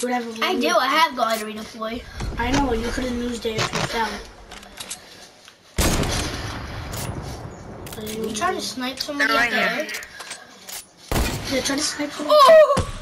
whatever. I do. I have got to redeploy. I know you could have used it if you fell. You trying to snipe someone They're right there? Yeah, try to snipe someone. Oh!